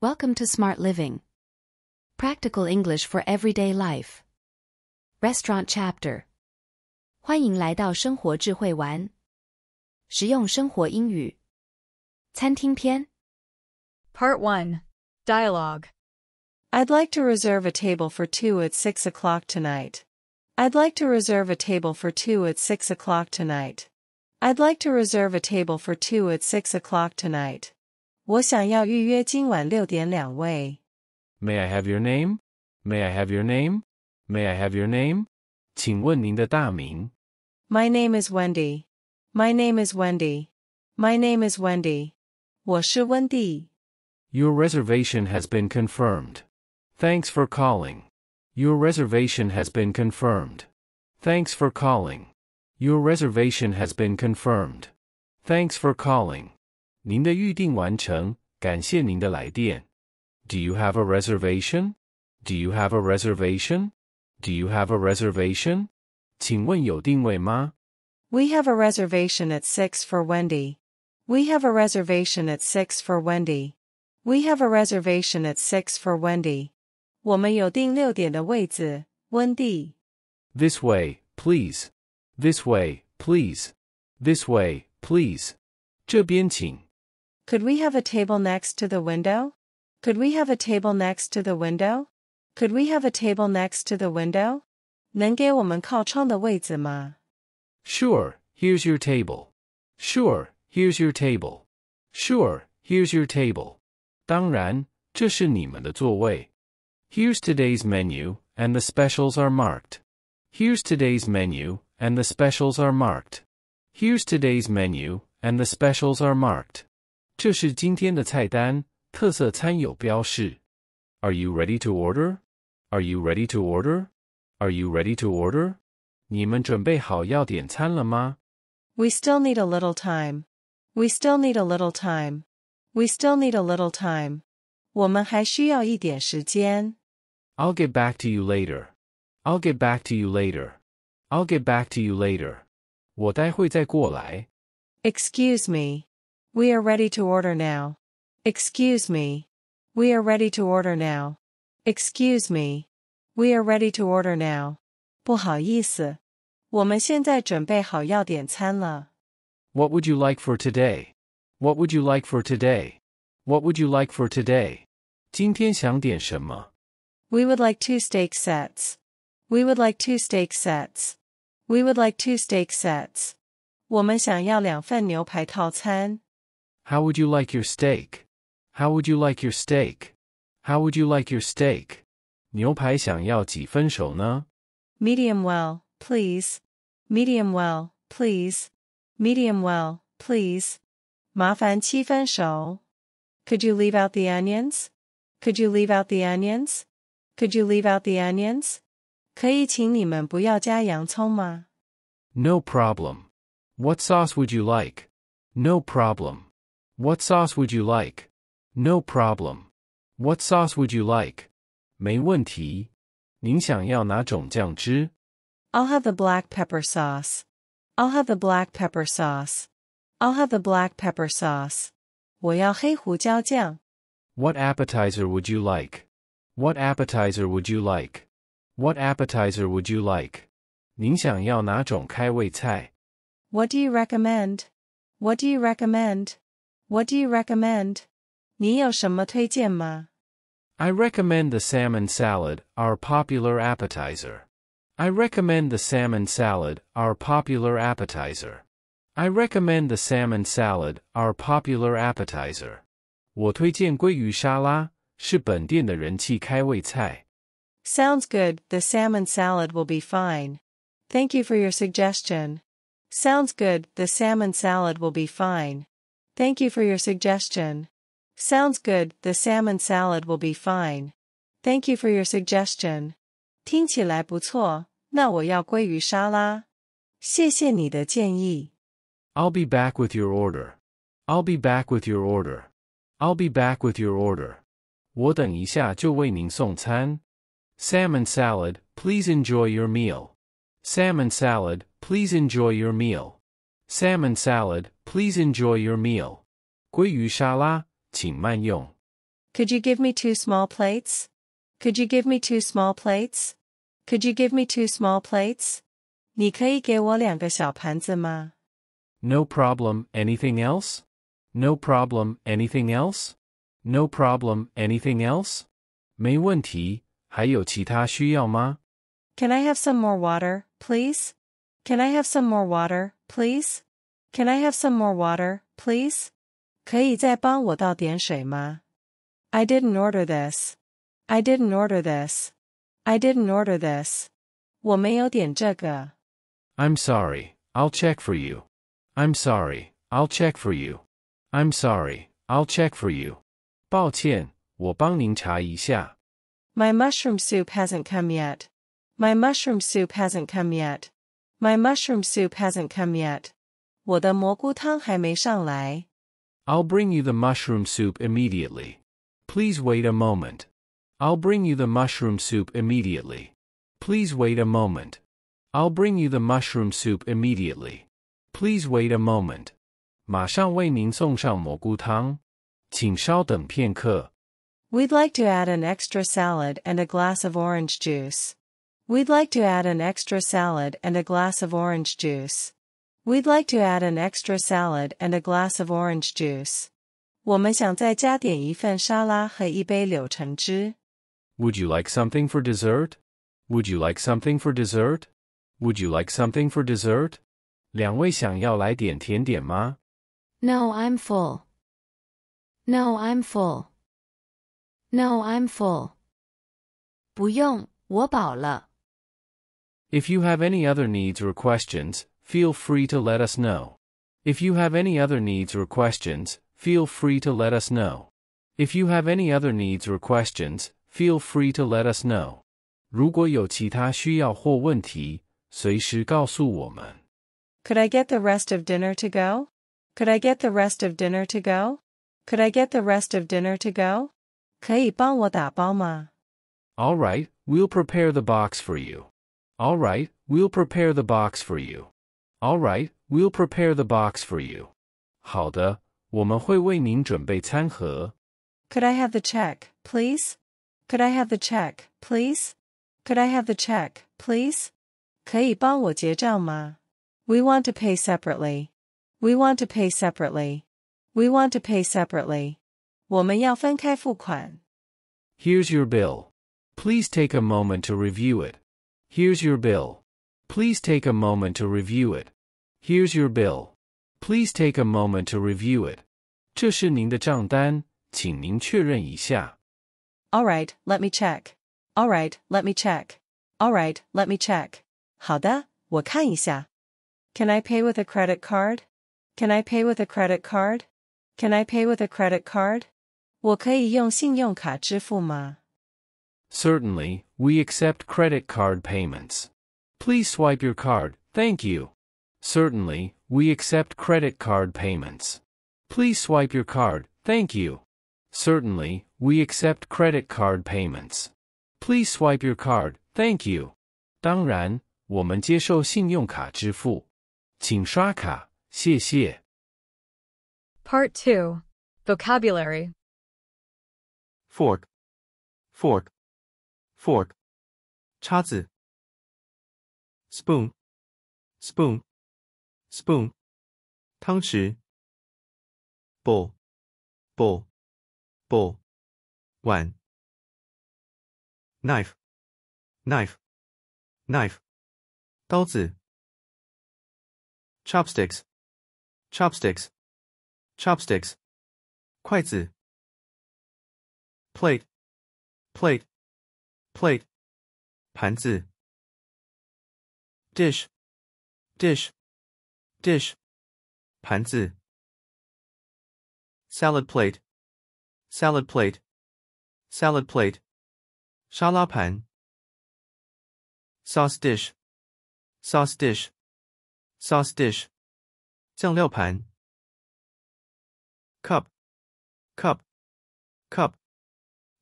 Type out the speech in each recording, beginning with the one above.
Welcome to Smart Living. Practical English for everyday life. Restaurant chapter. 欢迎来到生活智慧玩。实用生活英语。餐厅篇。 Part 1 Dialogue. I'd like to reserve a table for two at six o'clock tonight. I'd like to reserve a table for two at six o'clock tonight. I'd like to reserve a table for two at six o'clock tonight. 我想要预约今晚六点两位。 May I have your name? May I have your name? May I have your name? 请问您的大名？ My name is Wendy. My name is Wendy. My name is Wendy. 我是温蒂。 Your reservation has been confirmed. Thanks for calling. Your reservation has been confirmed. Thanks for calling. Your reservation has been confirmed. Thanks for calling. 您的预订完成，感谢您的来电。Do you have a reservation? Do you have a reservation? Do you have a reservation? 请问有定位吗？ We have a reservation at six for Wendy. We have a reservation at six for Wendy. We have a reservation at six for Wendy. 我们有订六点的位子，温蒂。 This way, please. This way, please. This way, please. 这边请。 Could we have a table next to the window? Could we have a table next to the window? Could we have a table next to the window? 能给我们靠窗的位子吗？ Sure, here's your table. Sure, here's your table. Sure, here's your table. 当然，这是你们的座位。Here's today's menu, and the specials are marked. Here's today's menu, and the specials are marked. Here's today's menu, and the specials are marked. 这是今天的菜单，特色餐有标示。Are you ready to order? Are you ready to order? Are you ready to order? 你们准备好要点餐了吗？ We still need a little time. We still need a little time. We still need a little time. 我们还需要一点时间。 I'll get back to you later. I'll get back to you later. I'll get back to you later. 我待会再过来。 Excuse me. We are ready to order now. Excuse me. We are ready to order now. Excuse me. We are ready to order now. 不好意思，我们现在准备好要点餐了。 What would you like for today? What would you like for today? What would you like for today? 今天想点什么？ We would like two steak sets. We would like two steak sets. We would like two steak sets. 我们想要两份牛排套餐。 How would you like your steak? How would you like your steak? How would you like your steak? 牛排想要几分熟呢？ Medium well, please. Medium well, please. Medium well, please. 麻烦七分熟。Could you leave out the onions? Could you leave out the onions? Could you leave out the onions? 可以请你们不要加洋葱吗？ No problem. What sauce would you like? No problem. What sauce would you like? No problem. What sauce would you like? 没问题。您想要哪种酱汁？ I'll have the black pepper sauce. I'll have the black pepper sauce. I'll have the black pepper sauce. 我要黑胡椒酱。 What appetizer would you like? What appetizer would you like? What appetizer would you like? 您想要哪种开胃菜？ What do you recommend? What do you recommend? What do you recommend? 你有什么推荐吗？ I recommend the salmon salad, our popular appetizer. I recommend the salmon salad, our popular appetizer. I recommend the salmon salad, our popular appetizer. 我推荐鲑鱼沙拉，是本店的人气开胃菜。 Sounds good, the salmon salad will be fine. Thank you for your suggestion. Sounds good, the salmon salad will be fine. Thank you for your suggestion. Sounds good, the salmon salad will be fine. Thank you for your suggestion. 听起来不错，那我要鲑鱼沙拉。谢谢你的建议。 I'll be back with your order. I'll be back with your order. I'll be back with your order. 我等一下就为您送餐。Salmon salad, please enjoy your meal. Salmon salad, please enjoy your meal. Salmon salad, please enjoy your meal. 鲑鱼沙拉，请慢用。 Could you give me two small plates? Could you give me two small plates? Could you give me two small plates? 你可以给我两个小盘子吗？ No problem, anything else? No problem, anything else? No problem, anything else? 没问题，还有其他需要吗？ Can I have some more water, please? Can I have some more water, please? Can I have some more water, please? 可以再帮我倒点水吗？I didn't order this. I didn't order this. I didn't order this. 我没有点这个。 I'm sorry, I'll check for you. I'm sorry, I'll check for you. I'm sorry, I'll check for you. 抱歉，我帮您查一下。 My mushroom soup hasn't come yet. My mushroom soup hasn't come yet. My mushroom soup hasn't come yet. 我的蘑菇汤还没上来。 I'll bring you the mushroom soup immediately. Please wait a moment. I'll bring you the mushroom soup immediately. Please wait a moment. I'll bring you the mushroom soup immediately. Please wait a moment. 马上为您送上蘑菇汤。请稍等片刻。 We'd like to add an extra salad and a glass of orange juice. We'd like to add an extra salad and a glass of orange juice. We'd like to add an extra salad and a glass of orange juice. 我们想再加点一份沙拉和一杯柳橙汁。 Would you like something for dessert? Would you like something for dessert? Would you like something for dessert? 两位想要来点甜点吗？ No, I'm full. No, I'm full. No, I'm full. 不用，我饱了。 If you have any other needs or questions, feel free to let us know. If you have any other needs or questions, feel free to let us know. If you have any other needs or questions, feel free to let us know. 如果有其他需要或问题，随时告诉我们。 Could I get the rest of dinner to go? Could I get the rest of dinner to go? Could I get the rest of dinner to go? 可以帮我打包吗？ All right, we'll prepare the box for you. All right, we'll prepare the box for you. All right, we'll prepare the box for you. 好的，我们会为您准备餐盒。 Could I have the check, please? Could I have the check, please? Could I have the check, please? 可以帮我结账吗？We want to pay separately. We want to pay separately. We want to pay separately. 我们要分开付款。 Here's your bill. Please take a moment to review it. Here's your bill. Please take a moment to review it. Here's your bill. Please take a moment to review it. 这是您的账单，请您确认一下。 All right, let me check. All right, let me check. All right, let me check. 好的，我看一下。Can I pay with a credit card? Can I pay with a credit card? Can I pay with a credit card? 我可以用信用卡支付吗？ Certainly, we accept credit card payments. Please swipe your card, thank you. Certainly, we accept credit card payments. Please swipe your card, thank you. Certainly, we accept credit card payments. Please swipe your card, thank you. 当然，我们接受信用卡支付。请刷卡，谢谢。 Part 2 Vocabulary fork, fork, fork. 叉子 spoon, spoon, spoon. 汤匙 bowl, bowl, bowl. 碗 knife, knife, knife. 刀子 chopsticks, chopsticks, chopsticks. 筷子 plate, plate, plate. 盘子 dish, dish, dish. 盘子 salad plate, salad plate, salad plate. 沙拉盘 sauce dish, sauce dish, sauce dish. 酱料盘 cup, cup, cup.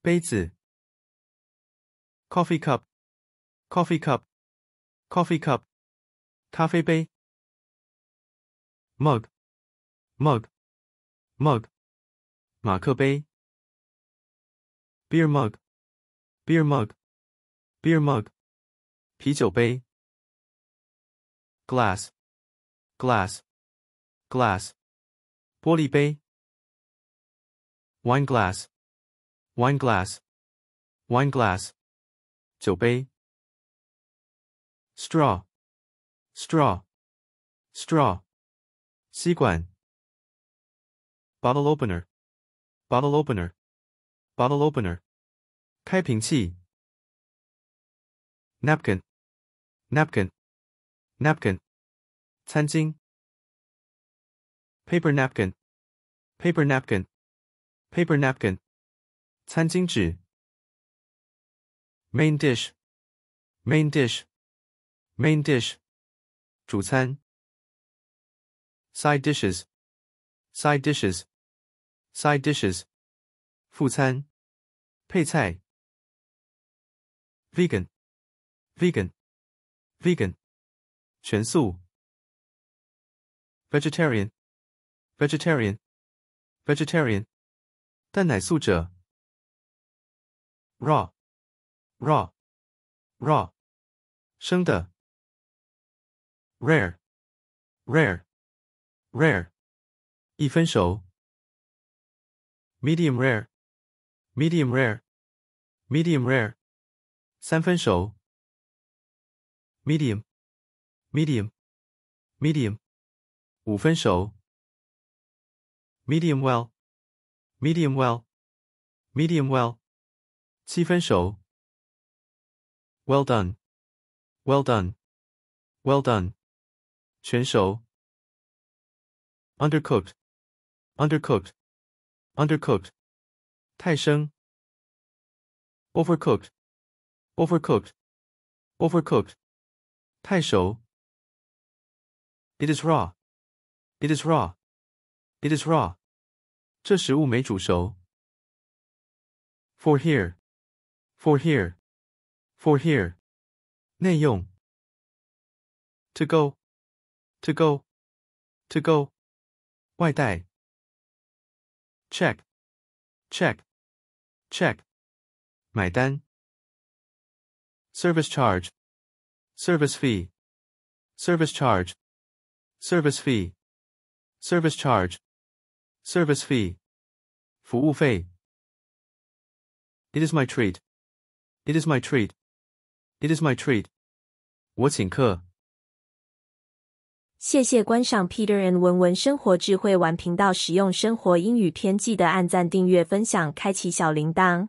杯子 coffee cup, coffee cup, coffee cup. 咖啡杯 mug, mug, mug. 马克杯 beer mug, beer mug, beer mug, 啤酒杯 glass, glass, glass, 玻璃杯 wine glass, wine glass, wine glass, 酒杯 straw, straw, straw, 吸管 bottle opener, bottle opener, bottle opener, 开瓶器 napkin, napkin, napkin, 餐巾 paper napkin, paper napkin, paper napkin, 餐巾纸 main dish, main dish, main dish, 主餐 side dishes, side dishes, side dishes, 副餐配菜 vegan, vegan, vegan, 全素 vegetarian, vegetarian, vegetarian, 蛋奶素者 raw, Raw, raw, 生的 rare, rare, rare, 一分熟 medium rare, medium rare, medium rare, 三分熟 medium, medium, medium, 五分熟 medium well, medium well, medium well, 七分熟 well done, well done, well done, 全熟 undercooked, undercooked, undercooked, 太生 overcooked, overcooked, overcooked, 太熟 it is raw, it is raw, it is raw, 这食物没煮熟 for here, for here, for here, 内用 to go, to go, to go, 外带 check, check, check, 买单 service charge, service fee, service charge, service fee, service charge, service fee, 服务费 It is my treat. It is my treat. It is my treat. 我请客。谢谢观赏 Peter and 文文生活智慧玩频道，使用生活英语篇记得按赞、订阅、分享、开启小铃铛。